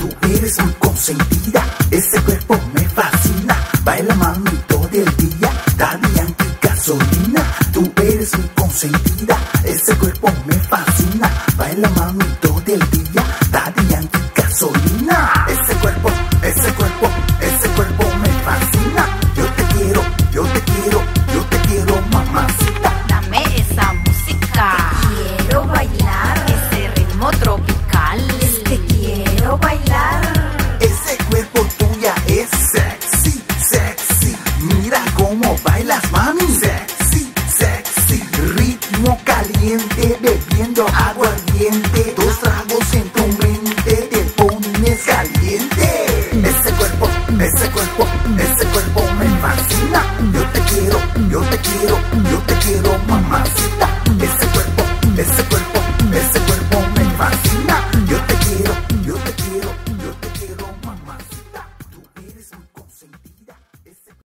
tú eres mi consentida. Ese cuerpo me fascina. Baila mami todo el día. Daddy Yankee gasolina. Tú eres mi consentida. Ese cuerpo me fascina. Baila mami todo Mami, sexy, sexy, ritmo caliente, bebiendo agua ardiente, dos tragos en tu mente, te pones caliente. Ese cuerpo, ese cuerpo, ese cuerpo me fascina. Yo te quiero, yo te quiero, yo te quiero, mamacita.